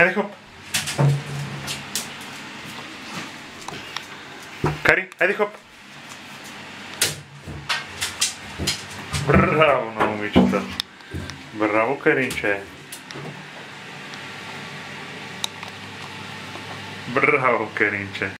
Haydi hop. Kari, haydi hop. Bravo, момичета. Браво, Каринче. Браво, Каринче.